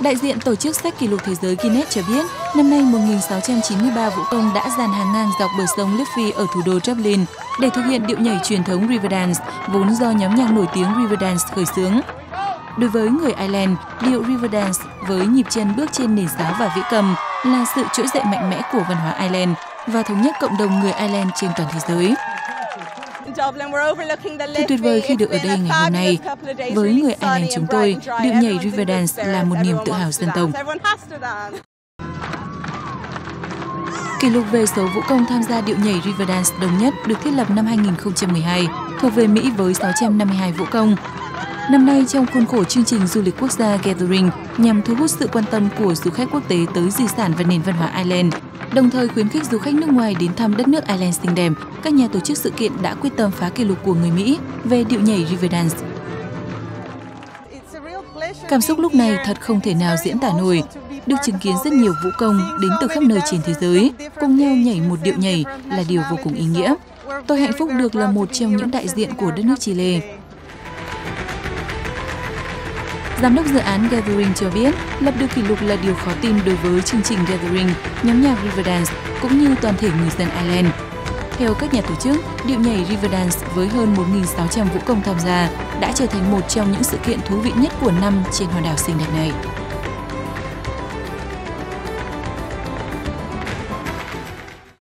Đại diện tổ chức sách kỷ lục thế giới Guinness cho biết, năm nay 1.693 vũ công đã dàn hàng ngang dọc bờ sông Liffey ở thủ đô Dublin để thực hiện điệu nhảy truyền thống Riverdance, vốn do nhóm nhạc nổi tiếng Riverdance khởi xướng. Đối với người Ireland, điệu Riverdance với nhịp chân bước trên nền giáo và vĩ cầm là sự trỗi dậy mạnh mẽ của văn hóa Ireland và thống nhất cộng đồng người Ireland trên toàn thế giới. Thật tuyệt vời khi được ở đây ngày hôm nay. Với người Ireland chúng tôi, điệu nhảy Riverdance là một niềm tự hào dân tộc. Kỷ lục về số vũ công tham gia điệu nhảy Riverdance đồng nhất được thiết lập năm 2012, thuộc về Mỹ với 652 vũ công. Năm nay, trong khuôn khổ chương trình du lịch quốc gia Gathering nhằm thu hút sự quan tâm của du khách quốc tế tới di sản và nền văn hóa Ireland, đồng thời khuyến khích du khách nước ngoài đến thăm đất nước Ireland xinh đẹp, các nhà tổ chức sự kiện đã quyết tâm phá kỷ lục của người Mỹ về điệu nhảy Riverdance. Cảm xúc lúc này thật không thể nào diễn tả nổi. Được chứng kiến rất nhiều vũ công đến từ khắp nơi trên thế giới, cùng nhau nhảy một điệu nhảy là điều vô cùng ý nghĩa. Tôi hạnh phúc được là một trong những đại diện của đất nước Chile. Giám đốc dự án Gathering cho biết, lập được kỷ lục là điều khó tin đối với chương trình Gathering, nhóm nhạc Riverdance cũng như toàn thể người dân Ireland. Theo các nhà tổ chức, điệu nhảy Riverdance với hơn 1.600 vũ công tham gia đã trở thành một trong những sự kiện thú vị nhất của năm trên hòn đảo xinh đẹp này.